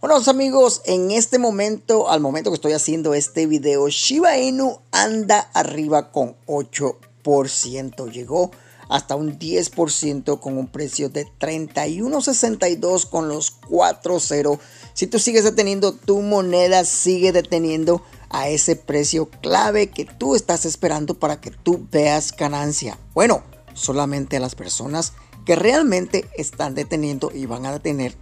Bueno amigos, en este momento, al momento que estoy haciendo este video, Shiba Inu anda arriba con 8%. Llegó hasta un 10% con un precio de 31.62 con los 4.0. Si tú sigues deteniendo tu moneda, sigue deteniendo a ese precio clave que tú estás esperando para que tú veas ganancia. Bueno, solamente a las personas que realmente están deteniendo y van a detener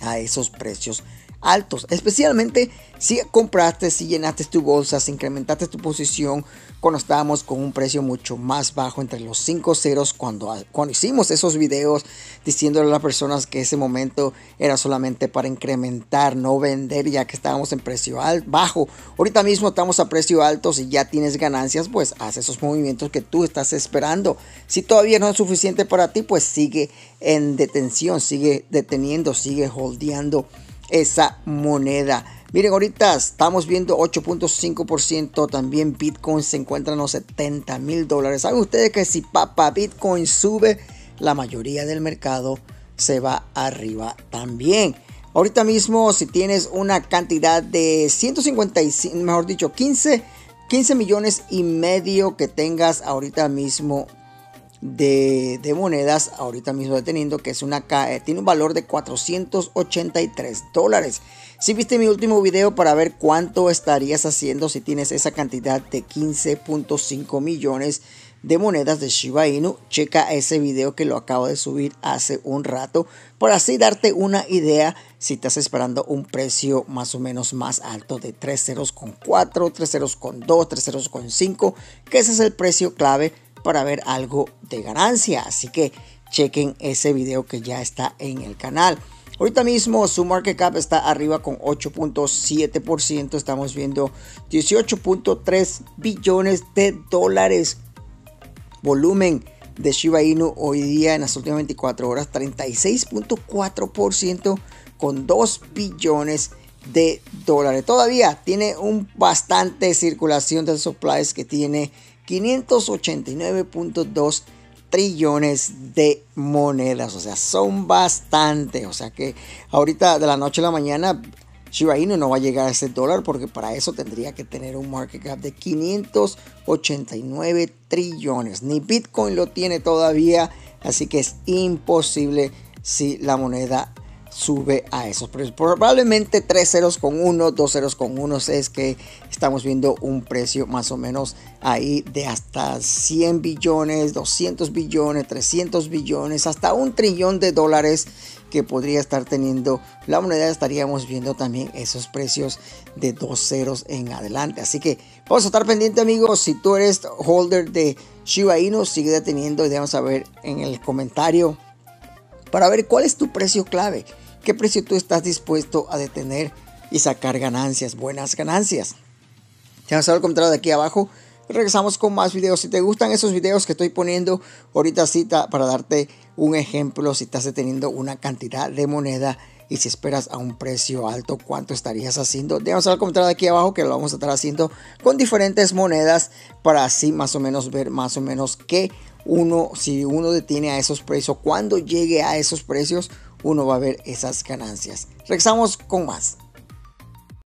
a esos precios altos. Especialmente si compraste, si llenaste tu bolsa, si incrementaste tu posición cuando estábamos con un precio mucho más bajo entre los 5 ceros cuando, cuando hicimos esos videos diciéndole a las personas que ese momento era solamente para incrementar, no vender ya que estábamos en precio bajo. Ahorita mismo estamos a precio alto, si ya tienes ganancias, pues haz esos movimientos que tú estás esperando. Si todavía no es suficiente para ti, pues sigue en detención, sigue deteniendo, sigue holdeando esa moneda. Miren, ahorita estamos viendo 8.5%. También Bitcoin se encuentra en los 70 mil dólares. ¿Saben ustedes que si Papa Bitcoin sube, la mayoría del mercado se va arriba también? Ahorita mismo, si tienes una cantidad de 155, mejor dicho, 15, 15 millones y medio que tengas ahorita mismo de, monedas ahorita mismo deteniendo que es una eh, tiene un valor de 483 dólares. Si viste mi último video para ver cuánto estarías haciendo si tienes esa cantidad de 15.5 millones de monedas de Shiba Inu checa ese video que lo acabo de subir hace un rato para así darte una idea si estás esperando un precio más o menos más alto de 3 ceros con 4 3 ceros con 2 3 ceros con 5 que ese es el precio clave para ver algo de ganancia. Así que chequen ese video que ya está en el canal. Ahorita mismo su market cap está arriba con 8.7%. Estamos viendo 18.3 billones de dólares. Volumen de Shiba Inu hoy día en las últimas 24 horas 36.4% con 2 billones de dólares. Todavía tiene un bastante circulación de supplies que tiene 589.2 trillones de monedas. O sea, son bastante. O sea que ahorita de la noche a la mañana Shiba Inu no va a llegar a ese dólar porque para eso tendría que tener un market cap de 589 trillones. Ni Bitcoin lo tiene todavía. Así que es imposible si la moneda sube a esos precios. Probablemente 3 ceros con 1, 2 ceros con 1 es que estamos viendo un precio más o menos ahí de hasta 100 billones, 200 billones, 300 billones, hasta un trillón de dólares que podría estar teniendo la moneda. Estaríamos viendo también esos precios de 2 ceros en adelante. Así que vamos a estar pendiente amigos. Si tú eres holder de Shiba Inu, sigue deteniendo y déjame saber en el comentario para ver cuál es tu precio clave qué precio tú estás dispuesto a detener y sacar ganancias, buenas ganancias. Ya ver el comentario de aquí abajo. Regresamos con más videos. Si te gustan esos videos que estoy poniendo ahorita cita para darte un ejemplo, si estás deteniendo una cantidad de moneda y si esperas a un precio alto, ¿cuánto estarías haciendo? Déjanos el comentario de aquí abajo que lo vamos a estar haciendo con diferentes monedas para así más o menos ver más o menos qué uno, si uno detiene a esos precios, cuando llegue a esos precios, uno va a ver esas ganancias. Regresamos con más.